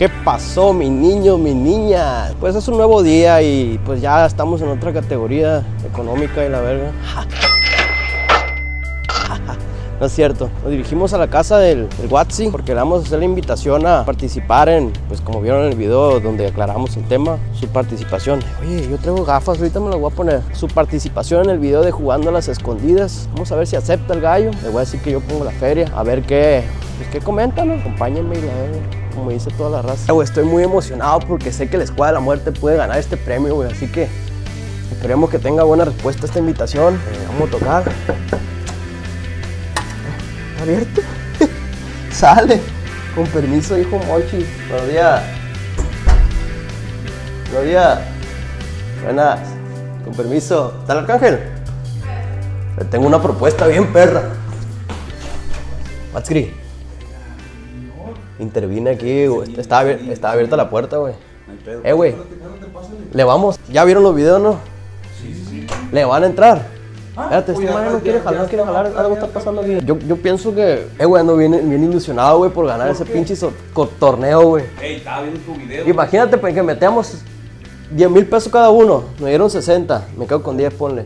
¿Qué pasó, mi niño, mi niña? Pues es un nuevo día y pues ya estamos en otra categoría económica y la verga. No es cierto. Nos dirigimos a la casa del, del porque le vamos a hacer la invitación a participar en, pues como vieron en el video donde aclaramos el tema, su participación. Oye, yo traigo gafas, ahorita me las voy a poner. Su participación en el video de jugando a las escondidas. Vamos a ver si acepta el gallo. Le voy a decir que yo pongo la feria. A ver qué, pues qué comentan. Acompáñenme y la verga como dice toda la raza. Estoy muy emocionado porque sé que la Escuadra de la Muerte puede ganar este premio, güey. Así que esperemos que tenga buena respuesta a esta invitación. Eh, vamos a tocar. ¿Está abierto? Sale. Con permiso, hijo Mochi. Buenos días. Buenos días. Buenas. Con permiso. ¿Está el arcángel? Le tengo una propuesta bien perra. Matsgri. Intervine aquí, güey. Abier- está abierta la puerta, güey. Eh, güey. Le vamos. ¿Ya vieron los videos, no? Le van a entrar. Espérate, este man no quiere jalar, no quiere jalar. Algo está pasando aquí. Yo, yo pienso que, eh, güey, ando bien, bien ilusionado, güey, por ganar ese pinche so- torneo, güey. Ey, estaba viendo tu video. Imagínate, pues, que metemos 10 mil pesos cada uno. Me dieron 60. Me quedo con 10, ponle.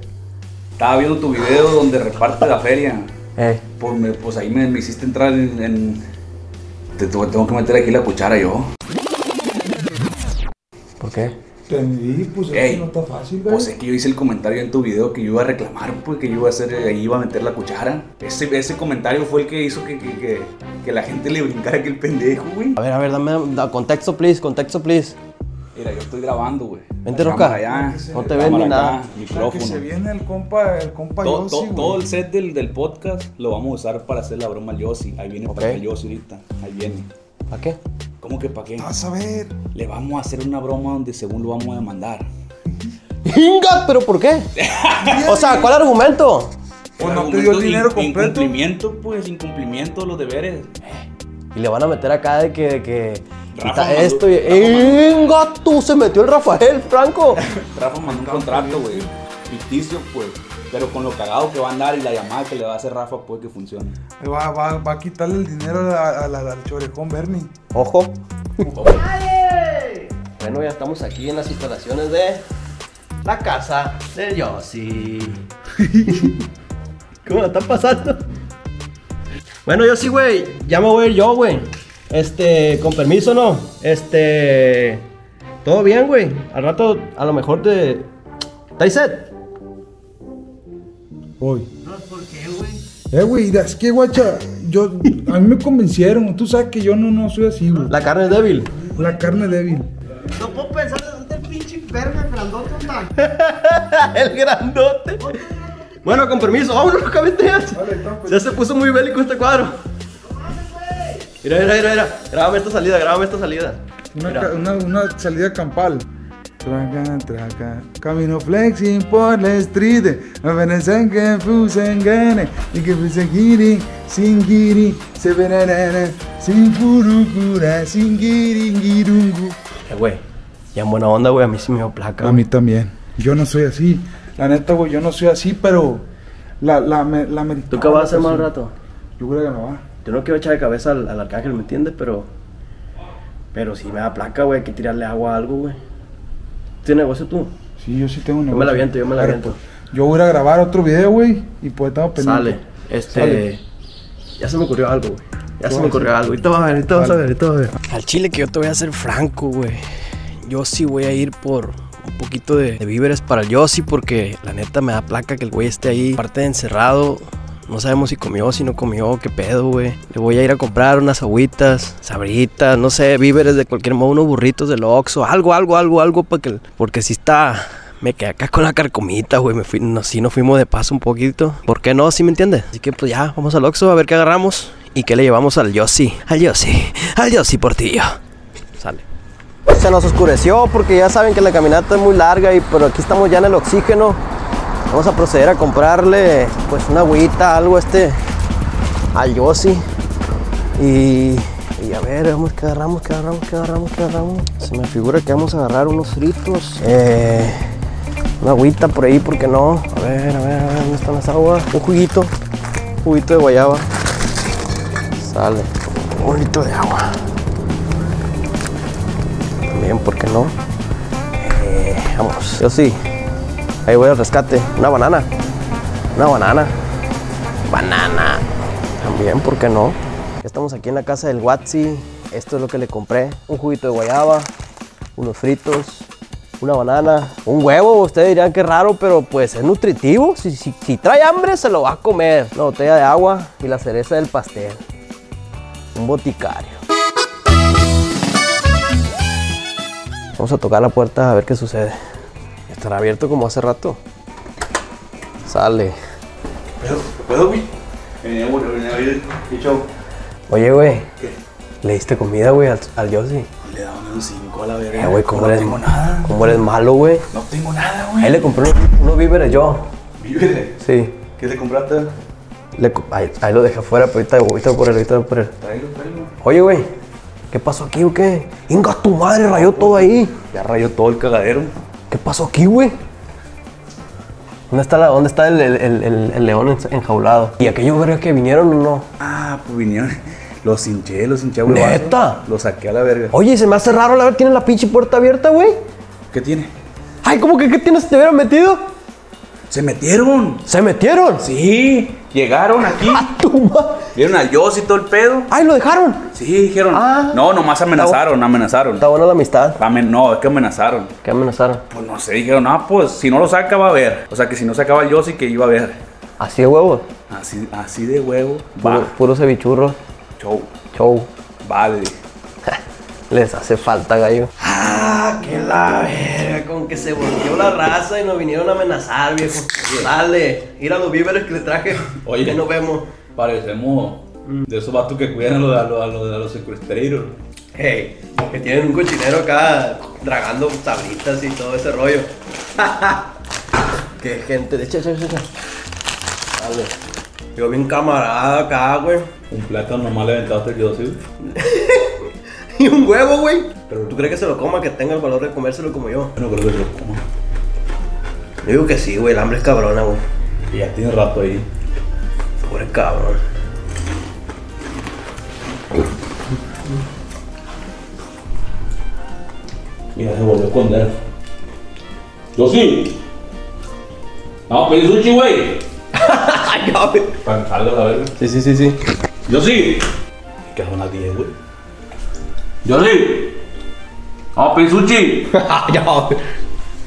Estaba viendo tu video donde reparte la feria. Eh. Por, me- pues ahí me, me hiciste entrar en. en- te, te- tengo que meter aquí la cuchara yo. ¿Por qué? Entendí, pues es Ey, que no está fácil, güey. Pues es que yo hice el comentario en tu video que yo iba a reclamar, pues que yo iba a hacer, ahí iba a meter la cuchara. Ese, ese comentario fue el que hizo que, que, que, que la gente le brincara aquel pendejo, güey. A ver, a ver, dame da- contexto, please, contexto, please. Mira, yo estoy grabando, güey. Vente, cámara allá, No te ven ni nada. acá, O sea, que Micrófono. se viene el compa, el compa todo, Yossi, todo- el set del, del podcast lo vamos a usar para hacer la broma al Yossi. Ahí viene Ok. para el Yossi ahorita. Ahí viene. ¿Para qué? ¿Cómo que para qué? Vas a ver. Le vamos a hacer una broma donde según lo vamos a demandar. ¡Inga! ¿Pero por qué? o sea, ¿cuál argumento? Pues no te dio el dinero in- completo. Incumplimiento, pues, incumplimiento de los deberes. Y le van a meter acá de que. que Rafa esto y. ¡Inga! Tú se metió el Rafael Franco. Rafa mandó un contrato, güey. Ficticio, pues. Pero con lo cagado que va a andar y la llamada que le va a hacer Rafa, puede que funcione. Va, va, va a quitarle el dinero a, a la- al chorejón Bernie. Ojo. Bueno, ya estamos aquí en las instalaciones de la casa de Yossi. ¿Cómo la están pasando? Bueno, Yossi, güey, ya me voy a ir yo, güey. Este, con permiso, ¿no? Este, todo bien, güey. Al rato, a lo mejor te... ¿Estáis set? Hoy. ¿por qué, güey? Eh, güey, es que, guacha, yo, a mí me convencieron. Tú sabes que yo no, no soy así, güey. La carne es débil. La carne débil. No puedo pensar de dónde el pinche verga grandote está. el grandote. Bueno, con permiso, vámonos, cabeteas. Ya se puso muy bélico este cuadro. Mira, mira, mira, mira. Grábame esta salida, grábame esta salida. Una, una, una salida campal. Traca, traca, camino flexing por la street, avanzan que fusen gane, y que fusen giri, sin giri, se verán, sin furucura, sin giri, girungu. Eh, güey. Ya en buena onda, güey. A mí sí me dio placa. A mí también. Yo no soy así. La neta, güey, yo no soy así, pero la, la, la güey. ¿Tú qué vas a hacer más rato? Yo creo que no va. Yo no quiero echar de cabeza al, al arcángel, ¿me entiendes? Pero. Pero si me da placa, güey. Hay que tirarle agua a algo, güey. ¿Tienes negocio tú? Sí, yo sí tengo un Yo me la negocio. aviento, yo me la Arre, aviento. pues, Yo voy a ir a grabar otro video, güey, y pues estamos pendientes. Sale. Este. Sale. Ya se me ocurrió algo, güey. Ya se ¿Qué me ocurrió algo. Ahorita vas a ver, ahorita vas a ver, ahorita vas a ver. Al chile que yo te voy a ser franco, güey. Yo sí voy a ir por un poquito de, de víveres para el Yossi porque la neta me da placa que el güey esté ahí. Aparte de encerrado, no sabemos si comió, si no comió, qué pedo, güey. Le voy a ir a comprar unas agüitas, sabritas, no sé, víveres de cualquier modo, unos burritos del Oxxo, algo, algo, algo, algo para que... Porque si está... Me quedé acá con la carcomita, güey. Me fui, no, sí, nos fuimos de paso un poquito. ¿Por qué no? ¿Sí me entiendes? Así que pues ya, vamos al Oxxo a ver qué agarramos. Y qué le llevamos al Yossi. Al Yossi. Al Yossi Portillo. Sale. Se nos oscureció porque ya saben que la caminata es muy larga y pero aquí estamos ya en el oxígeno. Vamos a proceder a comprarle pues una agüita, algo este al Yossi. Y, y a ver, vamos que agarramos, que agarramos, que agarramos, que agarramos. Se me figura que vamos a agarrar unos fritos. Eh, una agüita por ahí, ¿por qué no? A ver, a ver, a ver, ¿dónde están las aguas? Un juguito, un juguito de guayaba. Sale, un litro de agua. ¿por qué no? Eh, vamos, yo sí. Ahí voy al rescate. Una banana. Una banana. Banana. También, ¿por qué no? Estamos aquí en la casa del Watsi. Esto es lo que le compré. Un juguito de guayaba, unos fritos, una banana, un huevo. Ustedes dirán que raro, pero pues es nutritivo. Si, si- si trae hambre, se lo va a comer. Una botella de agua y la cereza del pastel. Un boticario. Vamos a tocar la puerta a ver qué sucede. Estará abierto como hace rato. Sale. ¿Puedo? ¿Puedo, güey? Venía, güey, venía. Oye, güey. ¿Qué? ¿Le diste comida, güey, al, al Yossi? Le daban un 5 a la verga. Eh, güey, ¿cómo no eres? tengo nada. ¿Cómo eres malo, güey? No tengo nada, Ahí güey. le compré unos, unos víveres yo. Víveres. Sí. ¿Qué le compraste? Le ahí, ahí lo dejé afuera, pero ahorita, ahorita voy por él, ahorita voy por él. Tráelo, tráelo. Oye, güey. ¿Qué pasó aquí o qué? Inga, tu madre rayó todo ahí. Ya rayó todo el cagadero. ¿Qué pasó aquí, güey? ¿Dónde está, la, dónde está el, el- el- el- el león en- enjaulado? ¿Y aquellos verga que vinieron o no? Ah, pues vinieron. Los hinché, los hinché a. ¿Neta? Los saqué a la verga. Oye, se me hace raro, la ver, tiene la pinche puerta abierta, güey. ¿Qué tiene? Ay, ¿cómo que qué tienes? ¿Te hubieran metido? ¡Se metieron! ¿Se metieron? Sí, llegaron aquí. ¡A tu madre! Vieron al Yos y todo el pedo. ¡Ay, lo dejaron! Sí, dijeron. Ah. no, nomás amenazaron, amenazaron. Está buena la amistad. Amen- no, es que amenazaron. ¿Qué amenazaron? Pues no sé, dijeron, ah, pues si no lo saca va a ver. O sea que si no sacaba el Yossi que iba a ver. Así de huevos. Así, así de huevo. Puro, Va. puro cevichurro. Show. Show. Vale. Les hace falta, gallo. Ah, que la verga, con que se volvió la raza y nos vinieron a amenazar, viejo. Dale, ir a los víveres que le traje. Oye. Que nos vemos. Parecemos de esos vatos que cuidan a los, a los, a los, a los secuestreros. Hey, que tienen un cochinero acá dragando sabritas y todo ese rollo. Qué gente. Echa. echa. Dale. Yo bien camarada acá, güey. Un plátano nomás le aventaste el Yossi. Y un huevo, güey. Pero tú crees que se lo coma, que tenga el valor de comérselo como yo. Yo no creo que se lo coma. Yo digo que sí, güey. El hambre es cabrona, güey. Y ya tiene rato ahí. Pobre cabrón. Ya se volvió a esconder. Yossi. Vamos a pedir sushi, güey. Ay, ya, güey. Para que salga la verga. Sí, sí, sí, sí. Yossi. Que son las 10, güey. Yossi. Vamos a pedir sushi. ya.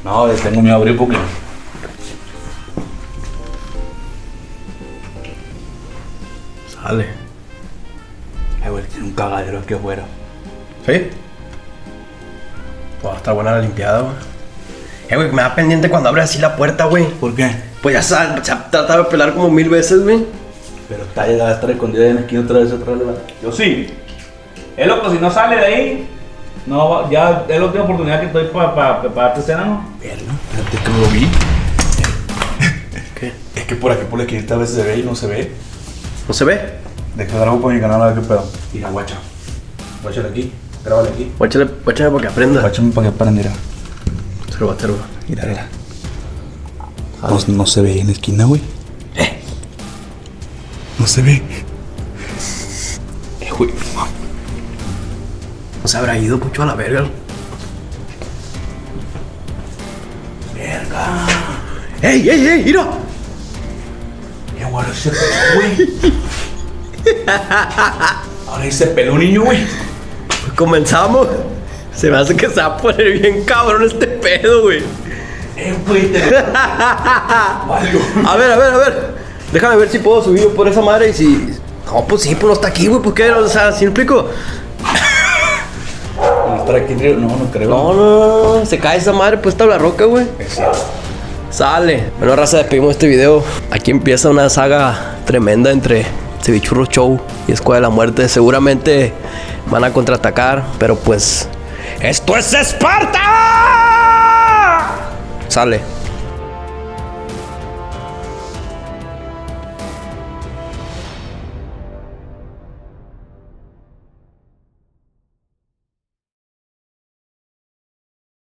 No, tengo miedo a abrir porque. Sale. Ay, güey, tiene un cagadero aquí afuera. ¿Sí? Pues va a estar buena la limpiada, güey. Eh, güey, me da pendiente cuando abre así la puerta, güey. ¿Por qué? Pues ya sabes, se ha tratado de pelar como mil veces, güey. Pero está llegada a estar escondida en la esquina otra vez de la. Yo sí. Es loco, si no sale de ahí, no va- ya es la última oportunidad que estoy para prepararte cena, ¿no? Verlo, espérate que no lo vi. ¿Qué? Es que por aquí por la esquina a veces se ve y no se ve. ¿No se ve? Deja algo por mi canal a ver qué pedo. Mira, guacha. Guáchale aquí, grábale aquí. Guáchale, guáchale para que aprenda. Guáchame para que aprendiera. Se lo va a hacer, güey. Mírala. No, no se ve en la esquina, güey. Eh. No se ve. Eh, güey. No se habrá ido mucho a la verga. Verga. ¡Ey, ey, ey! ¡Mira! Güey, ese güey. Ahora ese pelo niño, güey. Pues comenzamos. Se me hace que se va a poner bien cabrón este pedo, güey. Eh, güey, te. Valgo. A ver, a ver, a ver. Déjame ver si puedo subir por esa madre y si. No, pues sí, pues no está aquí, güey. ¿Por qué? O sea, ¿sí me explico? No aquí no, no creo. No, no, no. Se cae esa madre, pues está la roca, güey. Sale. Bueno, raza, despedimos este video. Aquí empieza una saga tremenda entre Cevichurro Show y Escuela de la Muerte. Seguramente van a contraatacar, pero pues. ¡Esto es Esparta! Sale.